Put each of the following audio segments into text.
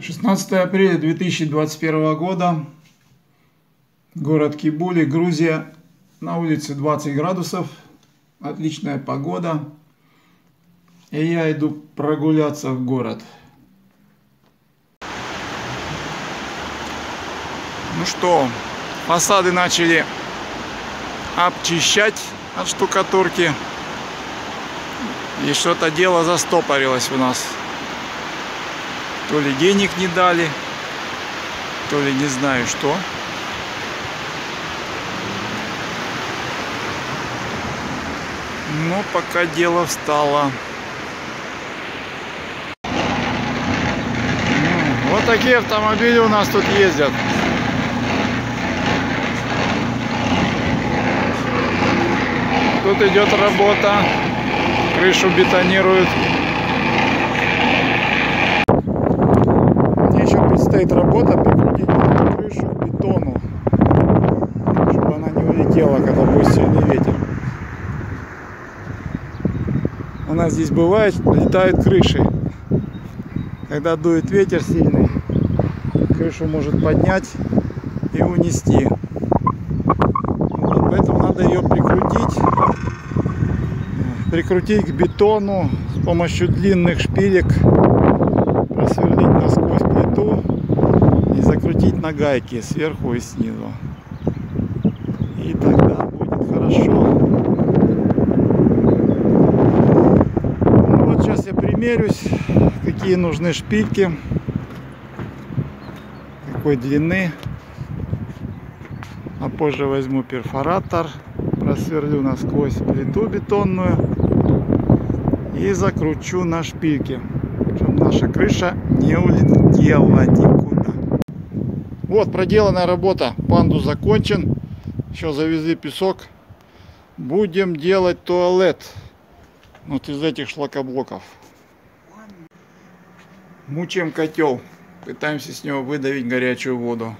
16 апреля 2021 года. Город Кибули, Грузия. На улице 20 градусов. Отличная погода. И я иду прогуляться в город. Ну что, фасады начали обчищать от штукатурки. И что-то дело застопорилось у нас. То ли денег не дали, то ли не знаю что. Но пока дело встало. Вот такие автомобили у нас тут ездят. Тут идет работа. Крышу бетонируют. предстоит работа прикрутить крышу к бетону, чтобы улетела, когда будет сильный ветер. У нас здесь бывает, летают крыши. Когда дует ветер сильный, крышу может поднять и унести. Поэтому надо ее прикрутить, прикрутить к бетону с помощью длинных шпилек, просверлить насквозь плиту закрутить на гайке сверху и снизу. И тогда будет хорошо. Ну вот сейчас я примерюсь, какие нужны шпильки, какой длины. А позже возьму перфоратор, просверлю насквозь плиту бетонную и закручу на шпильке, чтобы наша крыша не улетела никуда. Вот проделанная работа. Панду закончен. Еще завезли песок. Будем делать туалет. Вот из этих шлакоблоков. Мучаем котел. Пытаемся с него выдавить горячую воду.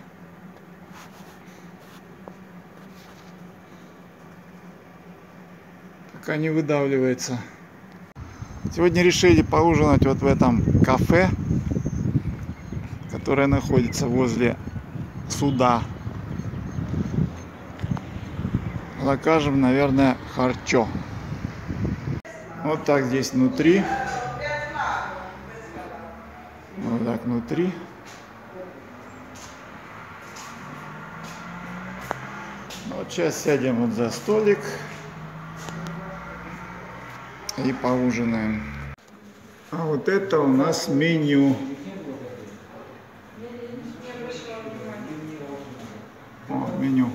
Пока не выдавливается. Сегодня решили поужинать вот в этом кафе, которое находится возле суда. Закажем, наверное, харчо. Вот так здесь внутри. Вот так внутри. Вот сейчас сядем вот за столик и поужинаем. А вот это у нас меню. меню.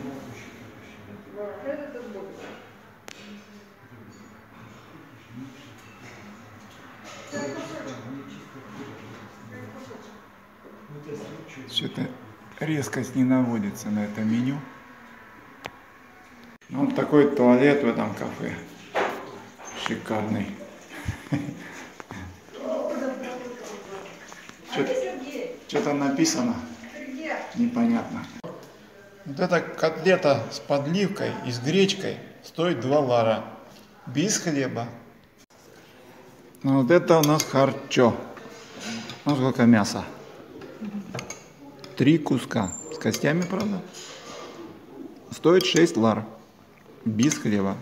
Что-то резкость не наводится на это меню. Ну, вот такой туалет в этом кафе. Шикарный. Что там написано? Непонятно. Вот эта котлета с подливкой и с гречкой стоит 2 лара. Без хлеба. Ну, вот это у нас харчо. Ну сколько мяса. Три куска. С костями, правда? Стоит 6 лар. Без хлеба.